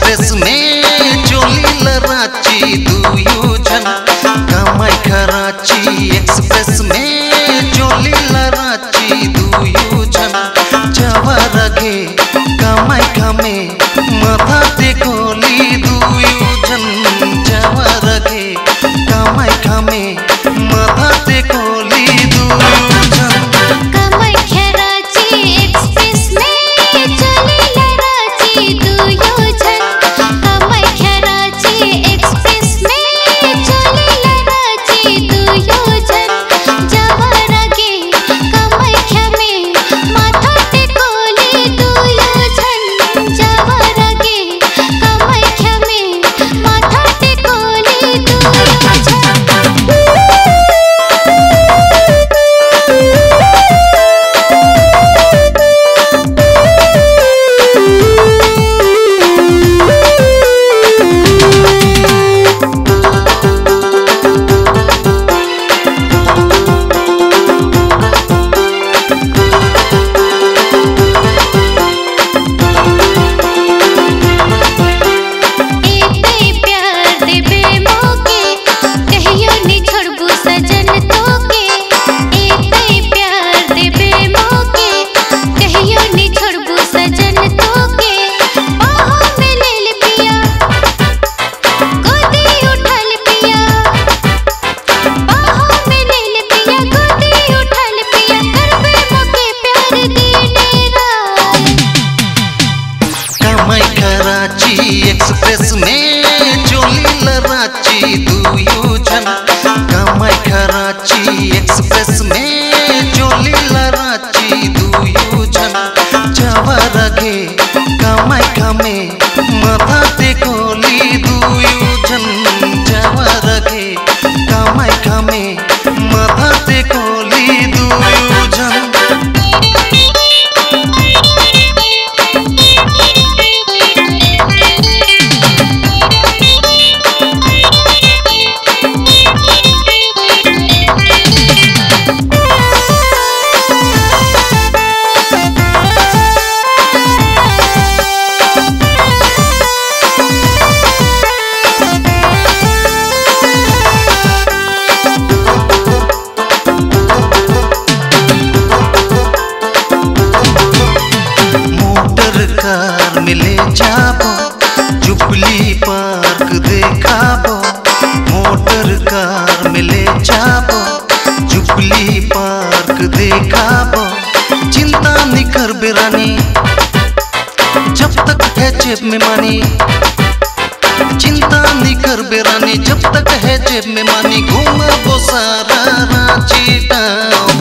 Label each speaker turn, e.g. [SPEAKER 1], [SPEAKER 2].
[SPEAKER 1] preço mesmo. देश में चोली रांची दुयू जन कमाई खराची एक्सप्रेस में ले
[SPEAKER 2] जाबो, जुबली पार्क देखाबो, मोटर कार में जाबो, जुबली पार्क देखाबो। चिंता नहीं कर बेरानी, जब तक है जेब में मानी। चिंता नहीं कर जब तक है जेब में मानी। घूमा वो सारा रांची टाउन